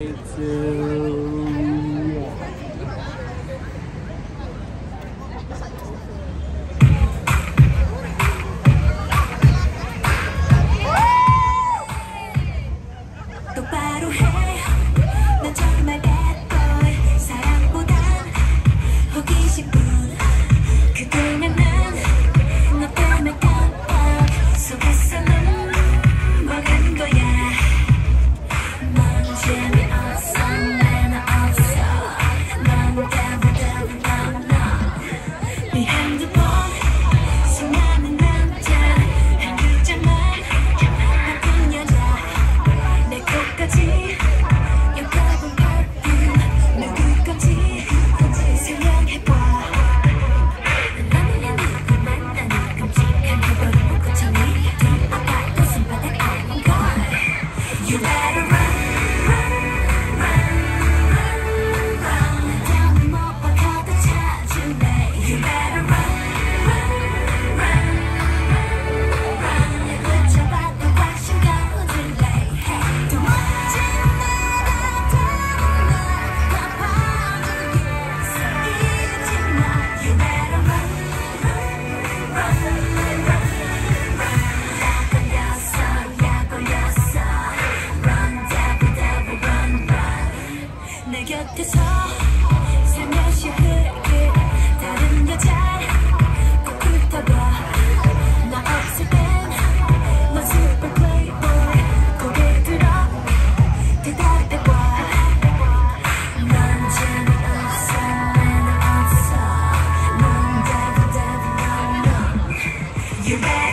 two, You better